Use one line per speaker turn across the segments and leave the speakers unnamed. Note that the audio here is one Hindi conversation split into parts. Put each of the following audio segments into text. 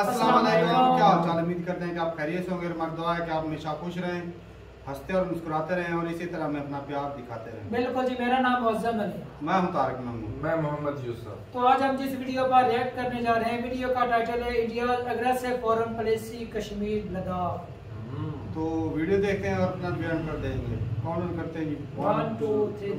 अस्सलाम क्या हाल चाल उम्मीद करते हैं कि आप खैरियत से होंगे। और है कि आप हमेशा खुश रहें हँसते और मुस्कुराते रहें और इसी तरह हमें अपना प्यार दिखाते रहें।
बिल्कुल जी मेरा नाम मोहम्मद अली
मैं हूँ तारक महमूद
मैं मोहम्मद यूसुफ।
तो आज हम जिस वीडियो पर रिएक्ट करने जा रहे हैं वीडियो का टाइटल है India aggressive foreign policy Kashmir Ladakh.
तो वीडियो देखते हैं और अपना बयान कर देंगे। कौन करते हैं जी?
वन टू थ्री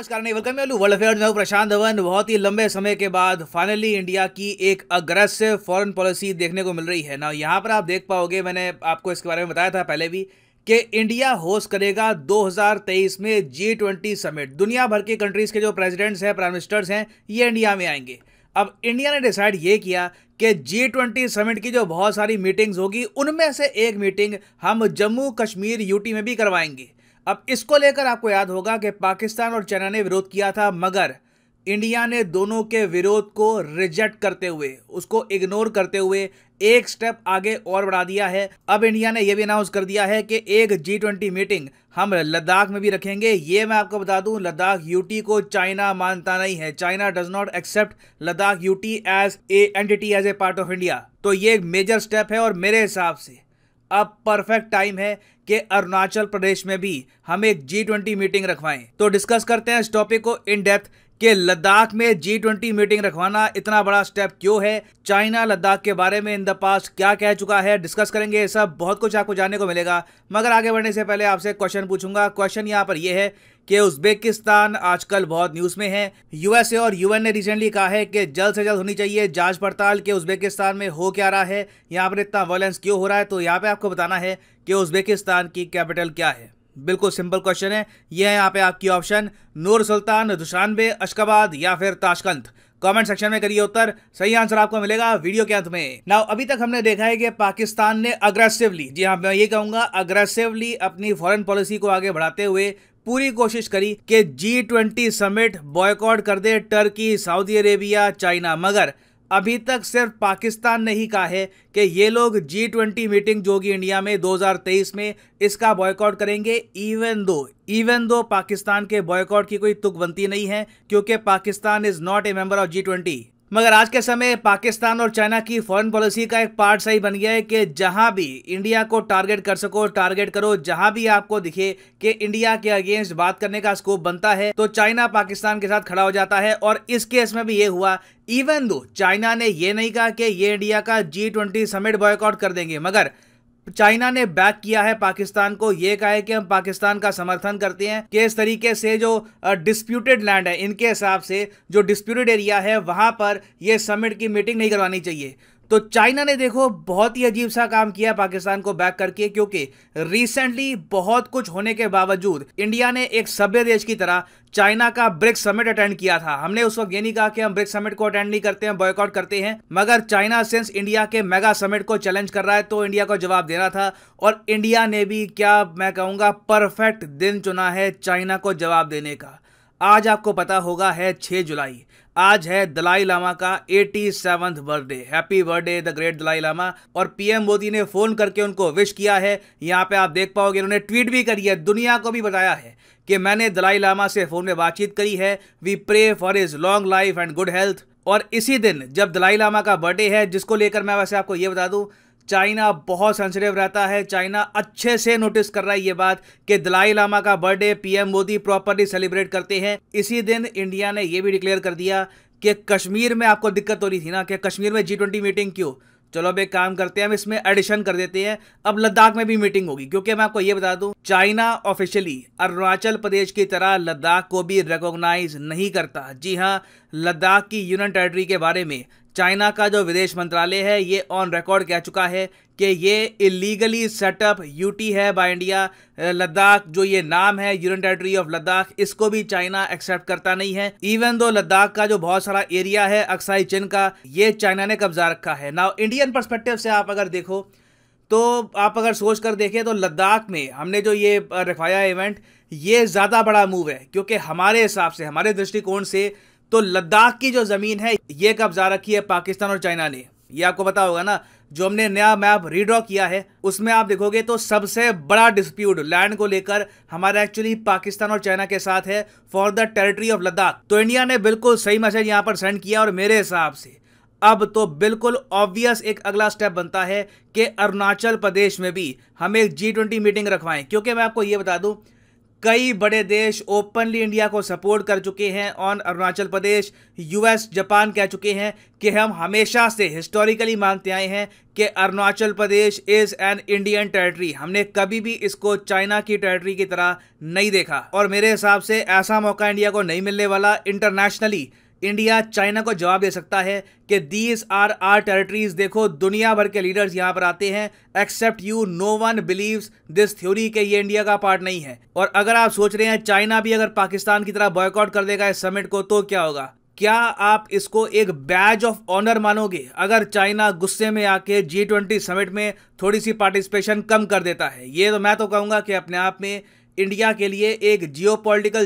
नमस्कार नहीं वेलकम यू वर्ल्ड अफेयर मैं प्रशांत धवन। बहुत ही लंबे समय के बाद फाइनली इंडिया की एक अग्रेसिव फॉरेन पॉलिसी देखने को मिल रही है। ना यहाँ पर आप देख पाओगे, मैंने आपको इसके बारे में बताया था पहले भी, कि इंडिया होस्ट करेगा 2023 में जी ट्वेंटी समिट दुनिया भर के कंट्रीज़ के जो प्रेसिडेंट्स हैं प्राइम मिनिस्टर्स हैं, ये इंडिया में आएँगे। अब इंडिया ने डिसाइड ये किया कि जी ट्वेंटी समिट की जो बहुत सारी मीटिंग्स होगी, उनमें से एक मीटिंग हम जम्मू कश्मीर यूटी में भी करवाएँगे। अब इसको लेकर आपको याद होगा कि पाकिस्तान और चाइना ने विरोध किया था, मगर इंडिया ने दोनों के विरोध को रिजेक्ट करते हुए, उसको इग्नोर करते हुए एक स्टेप आगे और बढ़ा दिया है। अब इंडिया ने यह भी अनाउंस कर दिया है कि एक जी ट्वेंटी मीटिंग हम लद्दाख में भी रखेंगे। ये मैं आपको बता दूँ, लद्दाख यूटी को चाइना मानता नहीं है। China does not accept Ladakh UT as a entity as a part of India तो ये एक मेजर स्टेप है और मेरे हिसाब से अब परफेक्ट टाइम है कि अरुणाचल प्रदेश में भी हम एक जी ट्वेंटी मीटिंग रखवाएँ। तो डिस्कस करते हैं इस टॉपिक को इन डेप्थ कि लद्दाख में जी ट्वेंटी मीटिंग रखवाना इतना बड़ा स्टेप क्यों है? चाइना लद्दाख के बारे में इन द पास क्या कह चुका है? डिस्कस करेंगे ये सब। बहुत कुछ आपको जानने को मिलेगा। मगर आगे बढ़ने से पहले आपसे क्वेश्चन पूछूँगा। क्वेश्चन यहाँ पर यह है कि उज्बेकिस्तान आजकल बहुत न्यूज़ में है। यूएसए और यूएन ने रिसेंटली कहा है कि जल्द से जल्द होनी चाहिए जाँच पड़ताल कि उज्बेकिस्तान में हो क्या रहा है। यहाँ पर इतना वायलेंस क्यों हो रहा है? तो यहाँ पे आपको बताना है कि उज्बेकिस्तान की कैपिटल क्या है। बिल्कुल सिंपल क्वेश्चन है। यह है यहाँ पे आपकी ऑप्शन, नूर सुल्तान दुशानबे अशकाबाद या फिर ताशकंद। कमेंट सेक्शन में करिए उत्तर, सही आंसर आपको मिलेगा वीडियो के अंत में। नाउ अभी तक हमने देखा है कि पाकिस्तान ने अग्रेसिवली जी हाँ मैं ये कहूँगा अग्रेसिवली अपनी फॉरेन पॉलिसी को आगे बढ़ाते हुए पूरी कोशिश करी कि जी ट्वेंटी समिट बॉयकॉट कर दे टर्की, सऊदी अरेबिया, चाइना। मगर अभी तक सिर्फ़ पाकिस्तान ने ही कहा है कि ये लोग जी ट्वेंटी मीटिंग जो होगी इंडिया में 2023 में, इसका बॉयकॉट करेंगे even though even though Pakistan के बॉयकॉट की कोई तुक बनती नहीं है, क्योंकि Pakistan is not a member of G twenty मगर आज के समय पाकिस्तान और चाइना की फॉरेन पॉलिसी का एक पार्ट सही बन गया है कि जहाँ भी इंडिया को टारगेट कर सको टारगेट करो, जहाँ भी आपको दिखे कि इंडिया के अगेंस्ट बात करने का स्कोप बनता है तो चाइना पाकिस्तान के साथ खड़ा हो जाता है। और इस केस में भी ये हुआ इवन दो चाइना ने यह नहीं कहा कि ये इंडिया का जी ट्वेंटी समिट बॉयकआउट कर देंगे, मगर चाइना ने बैक किया है पाकिस्तान को। यह कहा है कि हम पाकिस्तान का समर्थन करते हैं कि इस तरीके से जो डिस्प्यूटेड लैंड है, इनके हिसाब से जो डिस्प्यूटेड एरिया है, वहाँ पर यह समिट की मीटिंग नहीं करवानी चाहिए। तो चाइना ने देखो, बहुत ही अजीब सा काम किया पाकिस्तान को बैक करके, क्योंकि रिसेंटली बहुत कुछ होने के बावजूद इंडिया ने एक सभ्य देश की तरह चाइना का ब्रिक्स समिट अटेंड किया था। हमने उस वक्त ये नहीं कहा कि हम ब्रिक्स समिट को अटेंड नहीं करते हैं बॉयकआउट करते हैं, मगर चाइना सिंस इंडिया के मेगा समिट को चैलेंज कर रहा है तो इंडिया को जवाब देना था, और इंडिया ने भी क्या मैं कहूँगा परफेक्ट दिन चुना है चाइना को जवाब देने का। आज आपको पता होगा है 6 जुलाई। आज है दलाई लामा का eighty seventh birthday. Happy birthday the great Dalai Lama. और पीएम मोदी ने फ़ोन करके उनको विश किया है। यहाँ पे आप देख पाओगे उन्होंने ट्वीट भी करी है, दुनिया को भी बताया है कि मैंने दलाई लामा से फ़ोन में बातचीत करी है। We pray for his long life and good health और इसी दिन जब दलाई लामा का बर्थडे है, जिसको लेकर मैं वैसे आपको ये बता दूँ चाइना बहुत सेंसिटिव रहता है। चाइना अच्छे से नोटिस कर रहा है ये बात कि दलाई लामा का birthday PM Modi properly celebrate करते हैं। इसी दिन इंडिया ने यह भी डिक्लेयर कर दिया कि कश्मीर में आपको दिक्कत हो रही थी ना, कि कश्मीर में जी ट्वेंटी मीटिंग क्यों? चलो अब एक काम करते हैं, हम इसमें एडिशन कर देते हैं। अब लद्दाख में भी मीटिंग होगी, क्योंकि मैं आपको ये बता दूँ, चाइना ऑफिशियली अरुणाचल प्रदेश की तरह लद्दाख को भी रिकॉग्नाइज नहीं करता। जी हाँ लद्दाख की यूनियन टेरिटरी के बारे में चाइना का जो विदेश मंत्रालय है, ये ऑन रिकॉर्ड कह चुका है कि ये इलीगली सेटअप यूटी है बाय इंडिया लद्दाख, जो ये नाम है यूनियन टेरिटरी ऑफ़ लद्दाख, इसको भी चाइना एक्सेप्ट करता नहीं है. इवन दो लद्दाख का जो बहुत सारा एरिया है अक्साई चिन का, ये चाइना ने कब्जा रखा है. नाउ इंडियन परस्पेक्टिव से आप अगर देखो तो आप अगर सोच कर देखें तो लद्दाख में हमने जो ये रखवाया इवेंट ये ज़्यादा बड़ा मूव है, क्योंकि हमारे हिसाब से, हमारे दृष्टिकोण से तो लद्दाख की जो ज़मीन है, ये कब्जा रखी है पाकिस्तान और चाइना ने? ये आपको पता होगा ना, जो हमने नया मैप रीड्रॉ किया है, उसमें आप देखोगे तो सबसे बड़ा डिस्प्यूट लैंड को लेकर हमारा एक्चुअली पाकिस्तान और चाइना के साथ है for the territory of Ladakh. तो इंडिया ने बिल्कुल सही मैसेज यहाँ पर सेंड किया और मेरे हिसाब से, अब तो बिल्कुल ऑब्वियस एक अगला स्टेप बनता है कि अरुणाचल प्रदेश में भी हम एक जी ट्वेंटी मीटिंग रखवाएँ। क्योंकि मैं आपको ये बता दूँ कई बड़े देश ओपनली इंडिया को सपोर्ट कर चुके हैं on Arunachal Pradesh, US, Japan कह चुके हैं कि हम हमेशा से हिस्टोरिकली मानते आए हैं कि Arunachal Pradesh is an Indian territory हमने कभी भी इसको चाइना की टेरिटरी की तरह नहीं देखा। और मेरे हिसाब से ऐसा मौका इंडिया को नहीं मिलने वाला इंटरनेशनली इंडिया चाइना को जवाब दे सकता है कि दीज आर आर टेरिटरीज देखो, दुनिया भर के लीडर्स यहाँ पर आते हैं except you no one believes this theory के ये इंडिया का पार्ट नहीं है। और अगर आप सोच रहे हैं चाइना भी अगर पाकिस्तान की तरह बॉयकआउट कर देगा इस समिट को तो क्या होगा? क्या आप इसको एक बैज ऑफ़ ऑनर मानोगे? अगर चाइना गुस्से में आके जी ट्वेंटी समिट में थोड़ी सी पार्टिसिपेशन कम कर देता है। ये तो मैं तो कहूँगा कि अपने आप में इंडिया के लिए एक जियो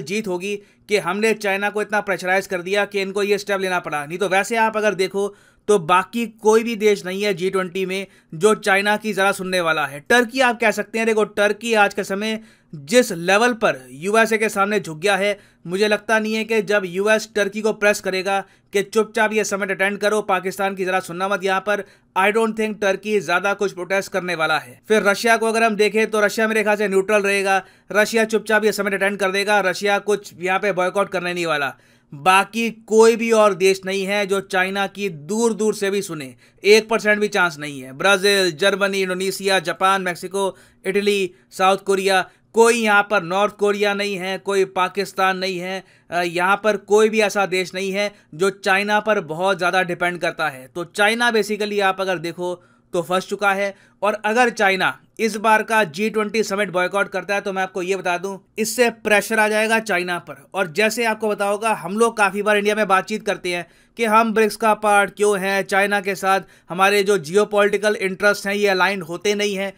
जीत होगी कि हमने चाइना को इतना प्रेशराइज कर दिया कि इनको ये स्टेप लेना पड़ा। नहीं तो वैसे आप अगर देखो तो बाकी कोई भी देश नहीं है जी ट्वेंटी में जो चाइना की ज़रा सुनने वाला है। टर्की आप कह सकते हैं, देखो टर्की आज के समय जिस लेवल पर यूएसए के सामने झुक गया है, मुझे लगता नहीं है कि जब यूएस टर्की को प्रेस करेगा कि चुपचाप ये समिट अटेंड करो, पाकिस्तान की ज़रा सुनना मत यहाँ पर। आई डोंट थिंक टर्की ज़्यादा कुछ प्रोटेस्ट करने वाला है। फिर रशिया को अगर हम देखें तो रशिया मेरे ख्याल से न्यूट्रल रहेगा। रशिया चुपचाप ये समिट अटेंड कर देगा। रशिया कुछ यहाँ पे बॉयकआउट करने नहीं वाला। बाकी कोई भी और देश नहीं है जो चाइना की दूर दूर से भी सुने। एक परसेंट भी चांस नहीं है। Brazil, Germany, Indonesia, Japan, Mexico, Italy, South Korea, कोई यहाँ पर नॉर्थ कोरिया नहीं है, कोई पाकिस्तान नहीं है यहाँ पर कोई भी ऐसा देश नहीं है जो चाइना पर बहुत ज़्यादा डिपेंड करता है। तो चाइना बेसिकली आप अगर देखो तो फंस चुका है। और अगर चाइना इस बार का जी ट्वेंटी समिट बॉयकआउट करता है तो मैं आपको ये बता दूँ, इससे प्रेशर आ जाएगा चाइना पर। और जैसे आपको बताओगा हम लोग काफ़ी बार इंडिया में बातचीत करते हैं कि हम ब्रिक्स का पार्ट क्यों हैं, चाइना के साथ हमारे जो जियो इंटरेस्ट हैं, ये अलाइन होते नहीं हैं।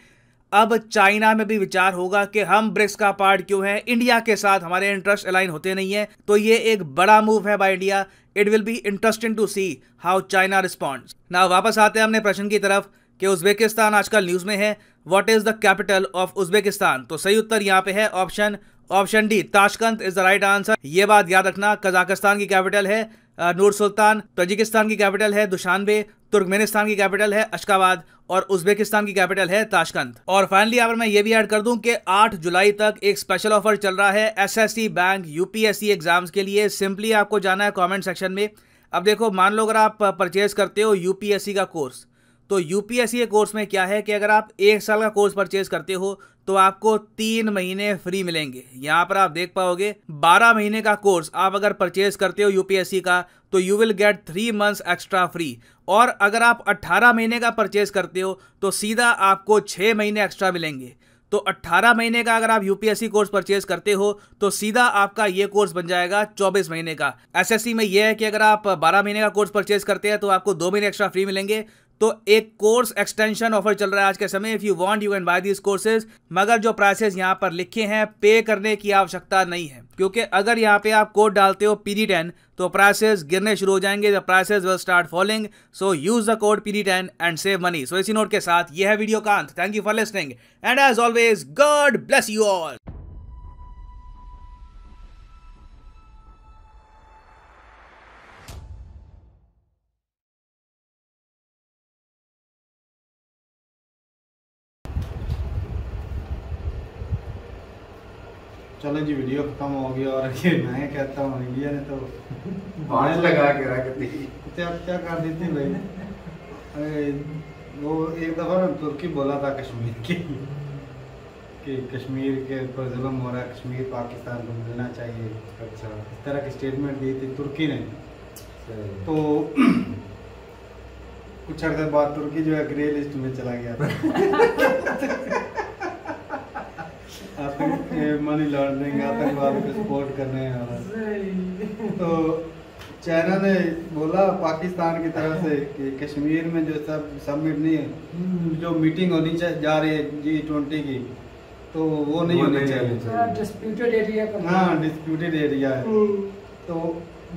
अब चाइना में भी विचार होगा कि हम ब्रिक्स का पार्ट क्यों है इंडिया के साथ हमारे इंटरेस्ट अलाइन होते नहीं है। तो ये एक बड़ा मूव है by India it will be interesting to see how China respond ना वापस आते हैं अपने प्रश्न की तरफ़। कि उज्बेकिस्तान आजकल न्यूज़ में है what is the capital of Uzbekistan? तो सही उत्तर यहाँ पे है option option D Tashkent is the right answer ये बात याद रखना, कजाकिस्तान की कैपिटल है नूर सुल्तान, तजिकिस्तान की कैपिटल है, दुशानबे, तुर्कमेनिस्तान की कैपिटल है, अशकाबाद, और उज्बेकिस्तान की कैपिटल है, ताशकंद. और फाइनली पर मैं ये भी ऐड कर दूँ कि 8 जुलाई तक एक स्पेशल ऑफ़र चल रहा है एसएससी बैंक यूपीएससी एग्ज़ाम्स के लिए. सिंपली आपको जाना है कमेंट सेक्शन में. अब देखो, मान लो अगर आप परचेज करते हो यूपीएससी का कोर्स तो यूपीएससी कोर्स में क्या है कि अगर आप एक साल का कोर्स परचेज करते हो तो आपको तीन महीने फ्री मिलेंगे। यहाँ पर आप देख पाओगे, बारह महीने का कोर्स आप अगर परचेज करते हो यूपीएससी का तो you will get three months extra free और अगर आप अट्ठारह महीने का परचेज करते हो तो सीधा आपको छः महीने एक्स्ट्रा मिलेंगे। तो 18 महीने का अगर आप यूपीएससी कोर्स परचेज करते हो तो सीधा आपका ये कोर्स बन जाएगा 24 महीने का। एसएससी में यह है कि अगर आप 12 महीने का कोर्स परचेज करते हैं तो आपको दो महीने एक्स्ट्रा फ्री मिलेंगे। तो एक कोर्स एक्सटेंशन ऑफ़र चल रहा है आज के समय if you want you can buy this courses मगर जो प्राइसेस यहाँ पर लिखे हैं पे करने की आवश्यकता नहीं है, क्योंकि अगर यहाँ पे आप कोड डालते हो पीडी टेन तो प्राइसेस गिरने शुरू हो जाएँगे the prices will start falling so use the code PD ten and save money so इसी नोट के साथ, यह है वीडियो का अंत. Thank you for listening and as always God bless you all
चलो जी वीडियो खत्म हो गया और ये मैं कहता हूँ इंडिया ने तो
बाण लगा के रख दी।
क्या क्या कर दी थी भाई? अरे वो एक दफ़ा ना तुर्की बोला था कश्मीर की कि कश्मीर के ऊपर जुल्म हो रहा है कश्मीर पाकिस्तान को मिलना चाहिए।
अच्छा।
इस तरह की स्टेटमेंट दी थी तुर्की ने। तो कुछ अर्से बाद तुर्की जो है ग्रे लिस्ट में चला गया था। मनी लॉन्ड्रिंग आतंकवाद को सपोर्ट करने वाला तो चाइना ने बोला पाकिस्तान की तरफ़ से कि कश्मीर में जो सब समिट नहीं है जो मीटिंग होनी जा रही है जी ट्वेंटी की तो वो नहीं होनी चाहिए।
डिस्प्यूटेड एरिया
हाँ डिस्प्यूटेड एरिया है। हम्म। तो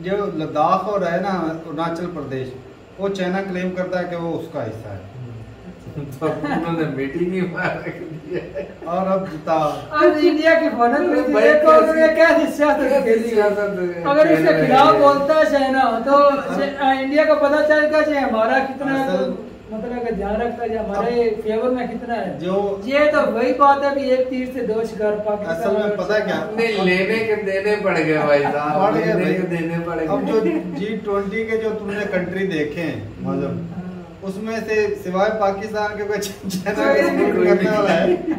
जो लद्दाख और है ना अरुणाचल प्रदेश वो चाइना क्लेम करता है कि वो उसका हिस्सा है।
तो उन्होंने मीटिंग ही है
और अब बताओ
अब इंडिया की पॉलिसी
भाई
देखो उन्होंने कैसे सियासत खेली। है। अगर इसके खिलाफ बोलता है चाइना तो इंडिया को पता चलेगा कि हमारा कितना
असल-
मतलब का ध्यान रखता है हमारे फेवर में कितना है।
जो
ये तो वही बात है कि एक तीर से दो शिकार पाकिस्तान
असल में पता क्या?
नहीं लेने के देने पड़ गए भाई साहब लेने के देने पड़ गए।
अब जो जी ट्वेंटी के जो तुमने कंट्री देखे हैं मतलब
हाँ।
उसमें से सिवाय पाकिस्तान के कोई चाइना
कोई
सपोर्ट करने वाला है।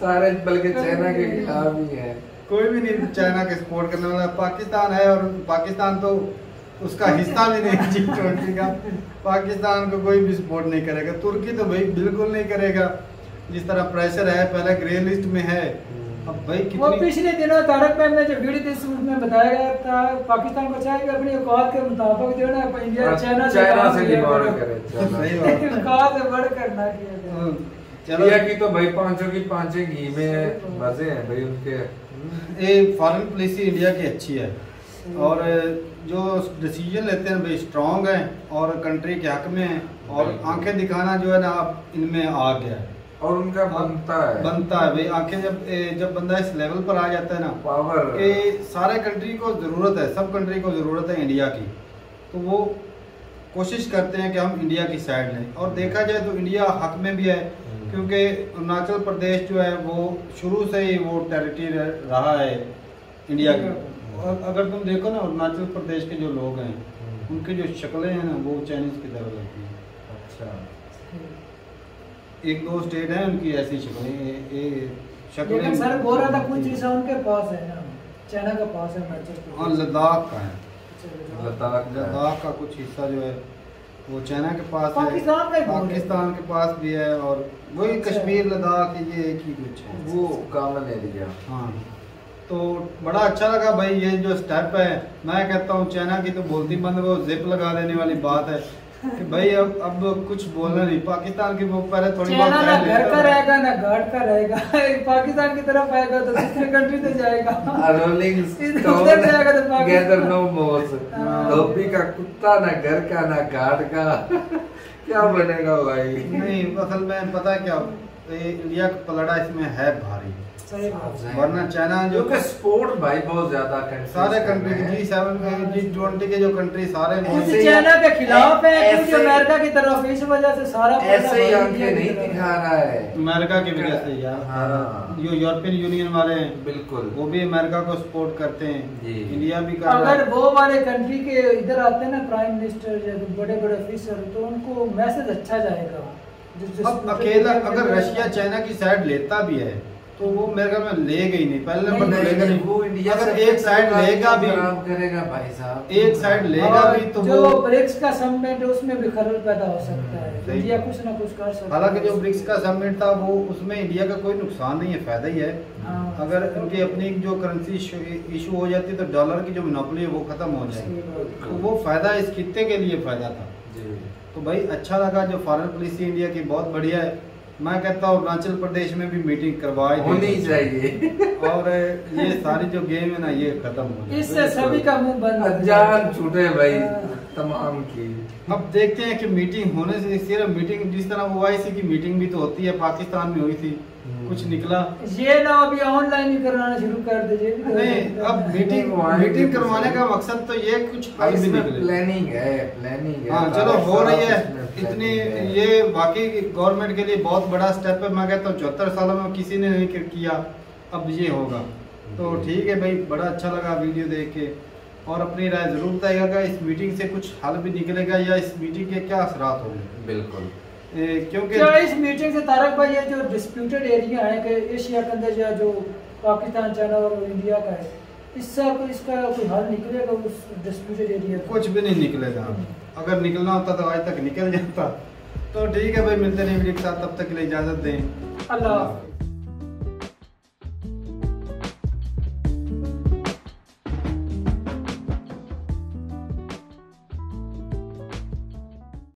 सारे बल्कि चाइना के खिलाफ ही है।
कोई भी नहीं चाइना के सपोर्ट करने वाला पाकिस्तान है और पाकिस्तान तो उसका हिस्सा भी नहीं जी ट्वेंटी का। पाकिस्तान को कोई भी सपोर्ट नहीं करेगा। तुर्की तो भाई बिल्कुल नहीं करेगा। जिस तरह प्रेशर है पहले ग्रे लिस्ट में है। अब भाई
वो पिछले दिनों तारक मेहता में जो वीडियो थी उसमें बताया गया था पाकिस्तान को चाहिए अपनी औकात के मुताबिक जो है ना इंडिया चाइना से
चाइना से
औकात से बढ़कर ना किया जाए
हम्म, चलो।
इंडिया की तो भाई पाँचों की पांचें घी में मज़े हैं भाई उनके।
ये फॉरेन पॉलिसी इंडिया की अच्छी है। और जो डिसीज़न लेते हैं भाई स्ट्रांग है और कंट्री के हक में है और आँखें दिखाना जो है ना अब इनमें आ गया है।
और उनका बनता है।
बनता है भाई। आँखें जब ए, जब बंदा इस लेवल पर आ जाता है ना
पावर
कि सारे कंट्री को ज़रूरत है सब कंट्री को ज़रूरत है इंडिया की तो वो कोशिश करते हैं कि हम इंडिया की साइड लें। और देखा जाए तो इंडिया हक में भी है
हम्म।
क्योंकि अरुणाचल प्रदेश जो है वो शुरू से ही वो टेरिटरी रहा है इंडिया की। और अगर तुम देखो ना अरुणाचल प्रदेश के जो लोग हैं
हम्म।
उनकी जो शक्लें हैं ना वो चाइनीज़ की तरह लगती हैं।
अच्छा।
एक दो स्टेट हैं उनकी ऐसी शक्लें
लेकिन सर बोल रहा था कुछ हिस्सा उनके पास है ना। चाइना का पास है
हाँ। लद्दाख का है।
अच्छा,
लद्दाख। का
लद्दाख का कुछ हिस्सा जो है वो चाइना के पास है।
पाकिस्तान का ही।
पाकिस्तान के पास भी है और वही
अच्छा।
कश्मीर लद्दाख ये एक ही कुछ है।
वो कॉमन एरिया
हाँ। तो बड़ा अच्छा लगा भाई ये जो स्टेप है मैं कहता हूँ चाइना की तो बोलती बंद वो जिप लगा देने वाली बात है। भाई अब अब कुछ बोलना नहीं। पाकिस्तान की वो पहले थोड़ी बहुत
ना घर का रहेगा ना घाट का रहेगा। पाकिस्तान की तरफ़ आएगा तो दूसरे कंट्री से जाएगा।
रोलिंग
इधर से आएगा तो पाकिस्तान।
गैदर नो मोस
हाँ।
धोबी का कुत्ता ना घर का ना घाट का। क्या बनेगा भाई?
नहीं असल में पता है क्या? ये इंडिया का पलड़ा इसमें है भारी।
बात है।
वरना चाइना जो
क्योंकि स्पोर्ट भाई बहुत ज़्यादा
सारे कंट्री जी सेवन के जी ट्वेंटी के जो कंट्री सारे
चाइना के खिलाफ है
ऐसे-
अमेरिका की तरफ़ इस वजह से सारा
ऐसे ही आँखें नहीं दिखा रहा है।
अमेरिका की वजह से यार।
हाँ।
जो यूरोपियन यूनियन वाले हैं
बिल्कुल।
वो भी अमेरिका को सपोर्ट करते हैं। इंडिया भी कर
अगर वो वाले कंट्री के इधर आते हैं ना प्राइम मिनिस्टर या बड़े बड़े ऑफिसर तो उनको मैसेज अच्छा जाएगा।
अब अकेला अगर रशिया चाइना की साइड लेता भी है तो वो मेरे ख्याल में लेगा ही नहीं। पहले नंबर
नहीं,
तो लेगा नहीं।
वो इंडिया
अगर
से
एक साइड लेगा भी
करेगा भाई साहब।
एक साइड लेगा भी तो
जो ब्रिक्स का समिट है उसमें भी खलल पैदा हो सकता है। इंडिया कुछ ना कुछ कर सकता है।
हालाँकि जो ब्रिक्स का समिट था वो उसमें इंडिया का कोई नुकसान नहीं है फ़ायदा ही है।
हाँ।
अगर उनकी अपनी जो करेंसी इशू हो जाती तो डॉलर की जो मोनोपोली है वो खत्म हो जाएगी। तो वो फ़ायदा इस खत्ते के लिए फ़ायदा था। तो भाई अच्छा लगा जो फॉरेन पॉलिसी इंडिया की बहुत बढ़िया है। मैं कहता हूँ अरुणाचल प्रदेश में भी मीटिंग करवाई
होनी चाहिए।
और ये सारी जो गेम है ना ये खत्म हो
इससे सभी का मुँह बंद जान
अनजान छूटे भाई
हाँ।
तमाम की।
अब देखते हैं कि मीटिंग होने से सिर्फ़ मीटिंग जिस तरह ओआईसी की मीटिंग भी तो होती है पाकिस्तान में हुई थी। कुछ निकला।
ये ना अभी ऑनलाइन ही कराना शुरू कर दीजिए।
नहीं अब मीटिंग मीटिंग करवाने का मकसद तो ये कुछ हल भी निकले
प्लानिंग है प्लानिंग है।
हाँ चलो हो रही है। इतनी ये वाकई गवर्नमेंट के लिए बहुत बड़ा स्टेप है। मैं कहता हूँ चौहत्तर सालों में किसी ने नहीं किया। अब ये होगा। तो ठीक है भाई बड़ा अच्छा लगा वीडियो देख के। और अपनी राय ज़रूर बताइएगा इस मीटिंग से कुछ हल भी निकलेगा या इस मीटिंग के क्या असरात होंगे?
बिल्कुल।
क्योंकि
क्या इस मीटिंग से तारक भाई ये जो डिस्प्यूटेड एरिया है कि एशिया के अंदर या जो पाकिस्तान चाइना और इंडिया का है इससे कोई इसका कोई हल निकलेगा उस डिस्प्यूटेड एरिया
कुछ भी नहीं निकलेगा। अगर निकलना होता तो आज तक निकल जाता। तो ठीक है भाई मिलते नहीं के साथ तब तक के लिए इजाज़त दें।
अल्लाह।